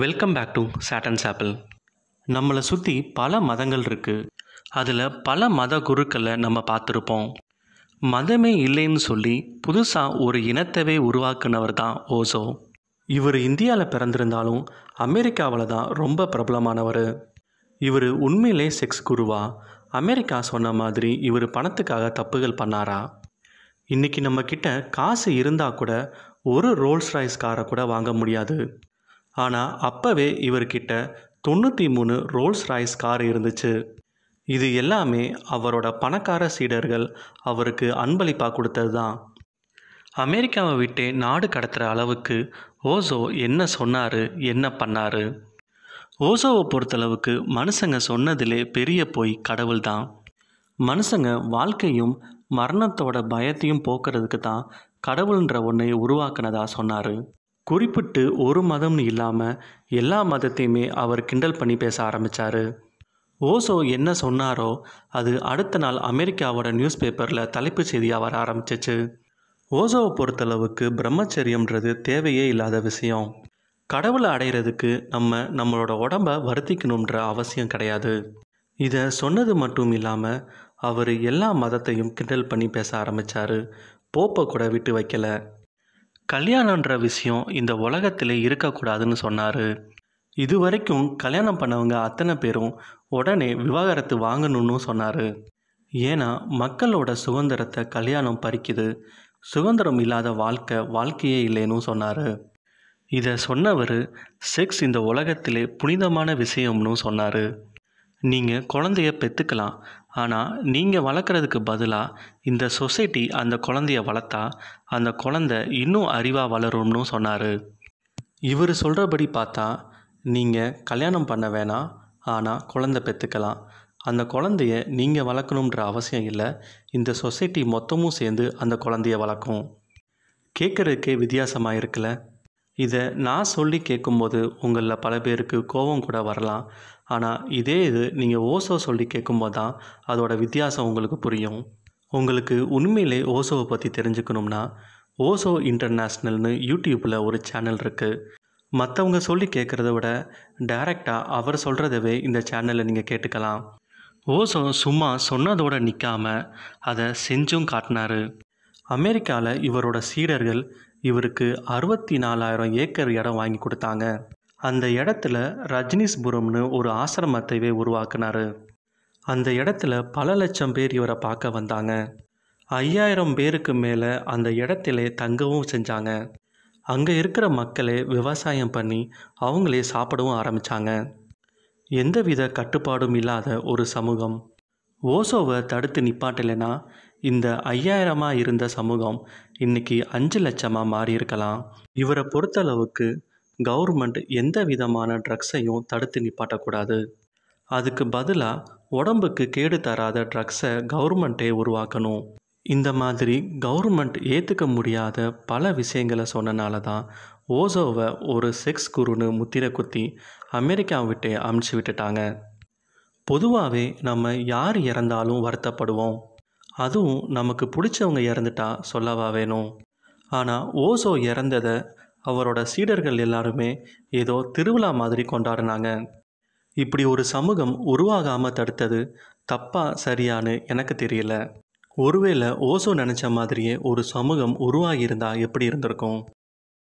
Welcome back to சாட்டன் சாப்பிள் நம்மளை சுற்றி பல மதங்கள் இருக்குது அதில் பல மத குருக்களை நம்ம பார்த்துருப்போம். மதமே இல்லைன்னு சொல்லி புதுசாக ஒரு இனத்தவே உருவாக்குனவர் தான் ஓசோ. இவர் இந்தியாவில் பிறந்திருந்தாலும் அமெரிக்காவில் தான் ரொம்ப பிரபலமானவர். இவர் உண்மையிலே செக்ஸ் குருவா? அமெரிக்கா சொன்ன மாதிரி இவர் பணத்துக்காக தப்புகள் பண்ணாரா? இன்றைக்கி நம்மக்கிட்ட காசு இருந்தால் கூட ஒரு ரோல்ஸ் ராய்ஸ் காரை கூட வாங்க முடியாது. ஆனால் அப்போவே இவர்கிட்ட தொண்ணூற்றி மூணு ரோல்ஸ் ராய்ஸ் கார் இருந்துச்சு. இது எல்லாமே அவரோட பணக்கார சீடர்கள் அவருக்கு அன்பளிப்பாக கொடுத்தது தான் அமெரிக்காவை விட்டே நாடு கடத்துகிற அளவுக்கு ஓசோ என்ன சொன்னார் என்ன பண்ணார்? ஓசோவை பொறுத்தளவுக்கு மனுஷங்க சொன்னதிலே பெரிய போய் கடவுள் தான் மனுஷங்க வாழ்க்கையும் மரணத்தோட பயத்தையும் போக்குறதுக்கு தான் கடவுள்ன்ற ஒன்றை உருவாக்குனதா சொன்னார். குறிப்பிட்டு ஒரு மதம்னு இல்லாமல் எல்லா மதத்தையுமே அவர் கிண்டல் பண்ணி பேச ஆரம்பித்தார் ஓசோ என்ன சொன்னாரோ அது அடுத்த நாள் அமெரிக்காவோட நியூஸ் பேப்பரில் தலைப்புச் செய்தியாக வர ஆரம்பிச்சிச்சு. ஓசோவை பொறுத்தளவுக்கு பிரம்மச்சரியம்ன்றது தேவையே இல்லாத விஷயம். கடவுளை அடையிறதுக்கு நம்ம நம்மளோட உடம்ப வருத்திக்கணுன்ற அவசியம் கிடையாது. இதை சொன்னது மட்டும் இல்லாமல் அவர் எல்லா மதத்தையும் கிண்டல் பண்ணி பேச ஆரம்பித்தார் போப்பை கூட விட்டு வைக்கல. கல்யாணன்ற விஷயம் இந்த உலகத்தில் இருக்கக்கூடாதுன்னு சொன்னார். இது வரைக்கும் கல்யாணம் பண்ணவங்க அத்தனை பேரும் உடனே விவாகரத்து வாங்கணும்னு சொன்னார். ஏன்னா மக்களோட சுதந்திரத்தை கல்யாணம் பறிக்குது. சுதந்திரம் இல்லாத வாழ்க்கை வாழ்க்கையே இல்லைன்னு சொன்னார். இதை சொன்னவர் செக்ஸ் இந்த உலகத்திலே புனிதமான விஷயம்னு சொன்னார். நீங்கள் குழந்தைய பெற்றுக்கலாம் ஆனால் நீங்கள் வளர்க்குறதுக்கு பதிலாக இந்த சொசைட்டி அந்த குழந்தைய வளர்த்தா அந்த குழந்தை இன்னும் அறிவாக வளரும்னு சொன்னார். இவர் சொல்கிறபடி பார்த்தா நீங்கள் கல்யாணம் பண்ண வேணாம் ஆனால் குழந்தை பெற்றுக்கலாம் அந்த குழந்தைய நீங்கள் வளர்க்கணுன்ற அவசியம் இல்லை. இந்த சொசைட்டி மொத்தமும் சேர்ந்து அந்த குழந்தைய வளர்க்கும். கேட்குறதுக்கே வித்தியாசமாக இருக்குல்ல? இதை நான் சொல்லி கேட்கும்போது உங்களில் பல பேருக்கு கோபம் கூட வரலாம். ஆனால் இதே இது நீங்கள் ஓசோ சொல்லி கேட்கும்போது தான் அதோட வித்தியாசம் உங்களுக்கு புரியும். உங்களுக்கு உண்மையிலே ஓசோவை பற்றி தெரிஞ்சுக்கணும்னா ஓசோ இன்டர்நேஷ்னல்னு யூடியூப்பில் ஒரு சேனல் இருக்குது மற்றவங்க சொல்லி கேட்குறத விட டைரெக்டாக அவர் சொல்கிறதவே இந்த சேனலில் நீங்கள் கேட்டுக்கலாம். ஓசோ சும்மா சொன்னதோடு நிற்காம அதை செஞ்சும் காட்டினாரு. அமெரிக்காவில் இவரோட சீடர்கள் இவருக்கு அறுபத்தி நாலாயிரம் ஏக்கர் இடம் வாங்கி கொடுத்தாங்க. அந்த இடத்துல ரஜினிஸ்புரம்னு ஒரு ஆசிரமத்தைவே உருவாக்குனாரு. அந்த இடத்துல பல லட்சம் பேர் இவரை பார்க்க வந்தாங்க. ஐயாயிரம் பேருக்கு மேலே அந்த இடத்துல தங்கவும் செஞ்சாங்க. அங்கே இருக்கிற மக்களே விவசாயம் பண்ணி அவங்களே சாப்பிடவும் ஆரம்பித்தாங்க எந்தவித கட்டுப்பாடும் இல்லாத ஒரு சமூகம். ஓசோவை தடுத்து நிப்பாட்டலைன்னா இந்த ஐயாயிரமாக இருந்த சமூகம் இன்னைக்கு அஞ்சு லட்சமாக மாறியிருக்கலாம். இவரை பொறுத்தளவுக்கு கவர்மெண்ட் எந்த விதமான ட்ரக்ஸையும் தடுத்து நிப்பாட்டக்கூடாது. அதுக்கு பதிலாக உடம்புக்கு கேடு தராத ட்ரக்ஸை கவர்மெண்ட்டே உருவாக்கணும். இந்த மாதிரி கவர்மெண்ட் ஏற்றுக்க முடியாத பல விஷயங்களை சொன்னனால தான் ஓசோவை ஒரு செக்ஸ் குருன்னு முத்திரை குத்தி அமெரிக்கா விட்டு அமுச்சு விட்டுட்டாங்க. பொதுவாகவே நம்ம யார் இறந்தாலும் வருத்தப்படுவோம். அதுவும் நமக்கு பிடிச்சவங்க இறந்துட்டா சொல்லவா வேணும்? ஆனால் ஓசோ இறந்ததை அவரோட சீடர்கள் எல்லாருமே ஏதோ திருவிழா மாதிரி கொண்டாடினாங்க. இப்படி ஒரு சமூகம் உருவாகாமல் தடுத்தது தப்பா சரியான்னு எனக்கு தெரியல. ஒருவேளை ஓசோ நினச்ச மாதிரியே ஒரு சமூகம் உருவாகியிருந்தா எப்படி இருந்திருக்கும்?